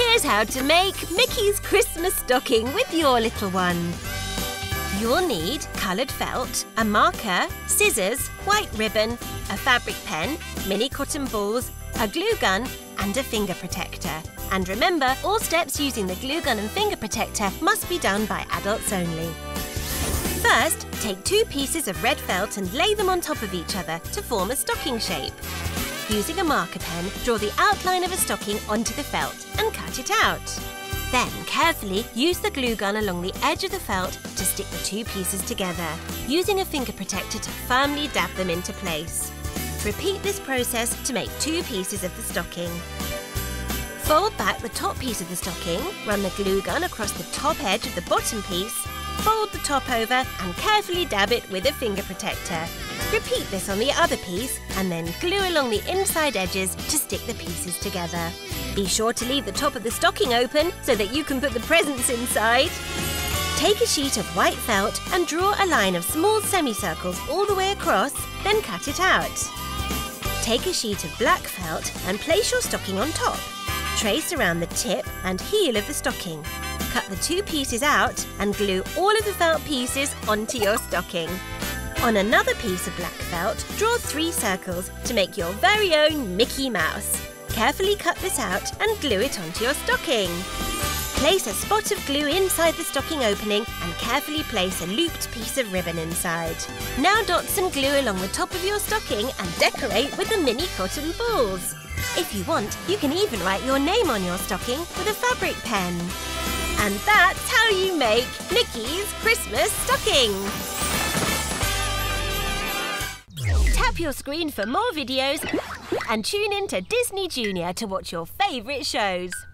Here's how to make Mickey's Christmas stocking with your little one. You'll need coloured felt, a marker, scissors, white ribbon, a fabric pen, mini cotton balls, a glue gun and a finger protector. And remember, all steps using the glue gun and finger protector must be done by adults only. First, take two pieces of red felt and lay them on top of each other to form a stocking shape. Using a marker pen, draw the outline of a stocking onto the felt and cut it out. Then, carefully use the glue gun along the edge of the felt to stick the two pieces together, using a finger protector to firmly dab them into place. Repeat this process to make two pieces of the stocking. Fold back the top piece of the stocking, run the glue gun across the top edge of the bottom piece, fold the top over and carefully dab it with a finger protector. Repeat this on the other piece and then glue along the inside edges to stick the pieces together. Be sure to leave the top of the stocking open so that you can put the presents inside. Take a sheet of white felt and draw a line of small semicircles all the way across, then cut it out. Take a sheet of black felt and place your stocking on top. Trace around the tip and heel of the stocking. Cut the two pieces out and glue all of the felt pieces onto your stocking. On another piece of black felt, draw three circles to make your very own Mickey Mouse. Carefully cut this out and glue it onto your stocking. Place a spot of glue inside the stocking opening and carefully place a looped piece of ribbon inside. Now dot some glue along the top of your stocking and decorate with the mini cotton balls. If you want, you can even write your name on your stocking with a fabric pen. And that's how you make Mickey's Christmas stocking. Your screen for more videos and tune in to Disney Junior to watch your favourite shows.